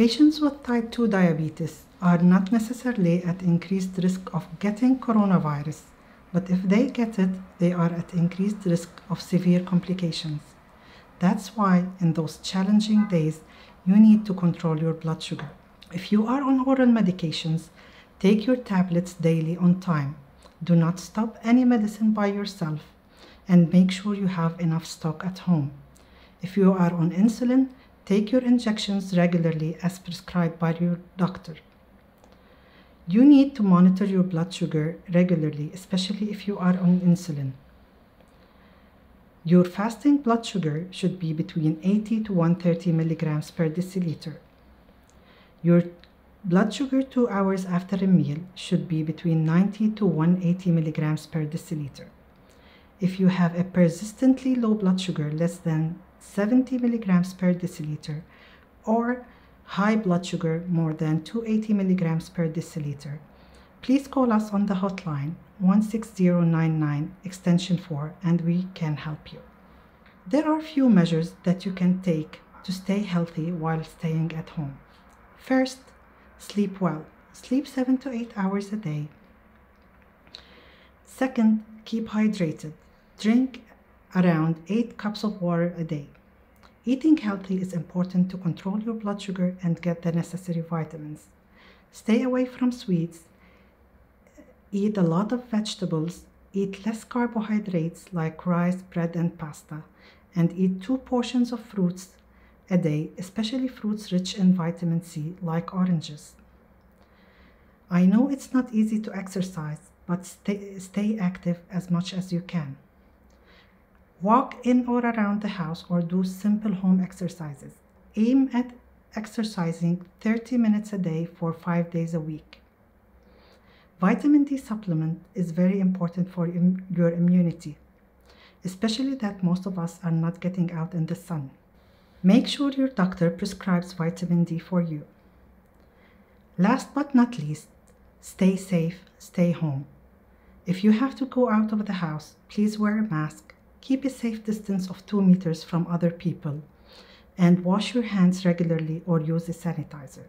Patients with type 2 diabetes are not necessarily at increased risk of getting coronavirus, but if they get it, they are at increased risk of severe complications. That's why in those challenging days, you need to control your blood sugar. If you are on oral medications, take your tablets daily on time. Do not stop any medicine by yourself and make sure you have enough stock at home. If you are on insulin, take your injections regularly as prescribed by your doctor. You need to monitor your blood sugar regularly, especially if you are on insulin. Your fasting blood sugar should be between 80 to 130 milligrams per deciliter. Your blood sugar two hours after a meal should be between 90 to 180 milligrams per deciliter. If you have a persistently low blood sugar less than 70 milligrams per deciliter or high blood sugar more than 280 milligrams per deciliter, please call us on the hotline 16099 extension 4 and we can help you. There are few measures that you can take to stay healthy while staying at home. First, sleep well. Sleep 7 to 8 hours a day. Second, keep hydrated. Drink around 8 cups of water a day. Eating healthy is important to control your blood sugar and get the necessary vitamins. Stay away from sweets. Eat a lot of vegetables. Eat less carbohydrates like rice, bread, and pasta. And eat two portions of fruits a day, especially fruits rich in vitamin C like oranges. I know it's not easy to exercise, but stay, stay active as much as you can. Walk in or around the house or do simple home exercises. Aim at exercising 30 minutes a day for five days a week. Vitamin D supplement is very important for Im your immunity, especially that most of us are not getting out in the sun. Make sure your doctor prescribes vitamin D for you. Last but not least, stay safe, stay home. If you have to go out of the house, please wear a mask Keep a safe distance of 2 meters from other people and wash your hands regularly or use a sanitizer.